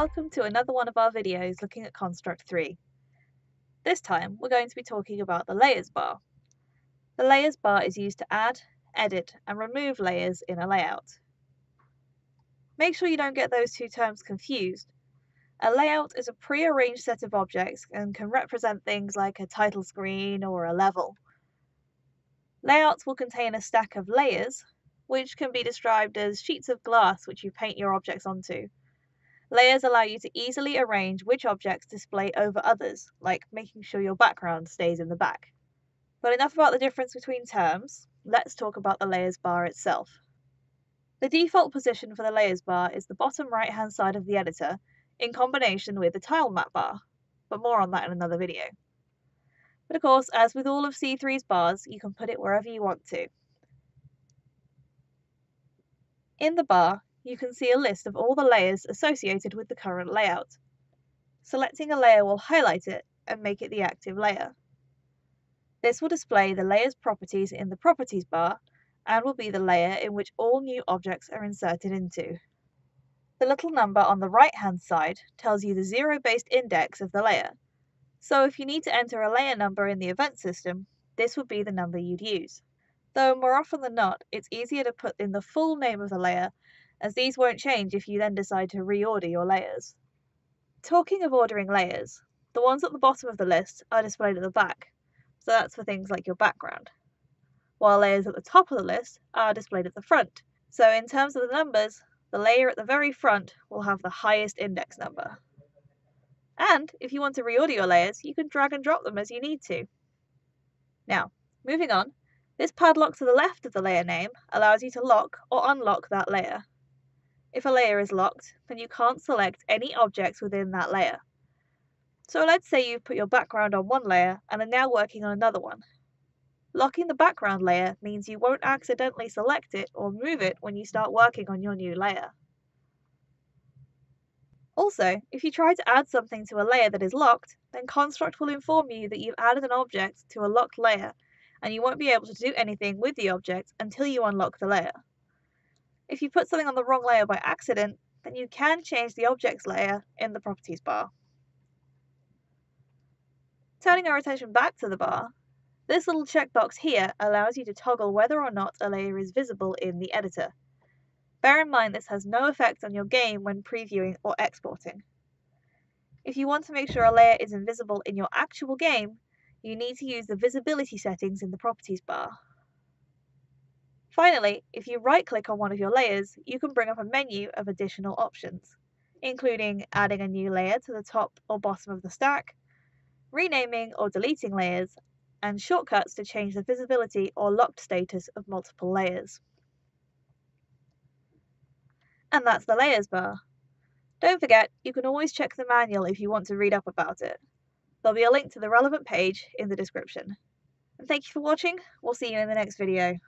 welcome to another one of our videos looking at Construct 3. This time we're going to be talking about the Layers bar. The Layers bar is used to add, edit and remove layers in a layout. Make sure you don't get those two terms confused. A layout is a pre-arranged set of objects and can represent things like a title screen or a level. Layouts will contain a stack of layers, which can be described as sheets of glass which you paint your objects onto. Layers allow you to easily arrange which objects display over others, like making sure your background stays in the back. But enough about the difference between terms, let's talk about the layers bar itself. The default position for the layers bar is the bottom right hand side of the editor in combination with the tile map bar, but more on that in another video. But of course, as with all of C3's bars, you can put it wherever you want to. In the bar, you can see a list of all the layers associated with the current layout. Selecting a layer will highlight it and make it the active layer. This will display the layer's properties in the Properties bar and will be the layer in which all new objects are inserted into. The little number on the right hand side tells you the zero-based index of the layer. So if you need to enter a layer number in the event system, this would be the number you'd use. Though more often than not, it's easier to put in the full name of the layer as these won't change if you then decide to reorder your layers. Talking of ordering layers, the ones at the bottom of the list are displayed at the back, so that's for things like your background, while layers at the top of the list are displayed at the front. So in terms of the numbers, the layer at the very front will have the highest index number. And if you want to reorder your layers, you can drag and drop them as you need to. Now, moving on, this padlock to the left of the layer name allows you to lock or unlock that layer. If a layer is locked, then you can't select any objects within that layer. So let's say you've put your background on one layer and are now working on another one. Locking the background layer means you won't accidentally select it or move it when you start working on your new layer. Also, if you try to add something to a layer that is locked, then Construct will inform you that you've added an object to a locked layer and you won't be able to do anything with the object until you unlock the layer. If you put something on the wrong layer by accident, then you can change the objects layer in the properties bar. Turning our attention back to the bar, this little checkbox here allows you to toggle whether or not a layer is visible in the editor. Bear in mind this has no effect on your game when previewing or exporting. If you want to make sure a layer is invisible in your actual game, you need to use the visibility settings in the properties bar. Finally, if you right-click on one of your layers, you can bring up a menu of additional options, including adding a new layer to the top or bottom of the stack, renaming or deleting layers, and shortcuts to change the visibility or locked status of multiple layers. And that's the layers bar. Don't forget, you can always check the manual if you want to read up about it. There'll be a link to the relevant page in the description. And thank you for watching, we'll see you in the next video.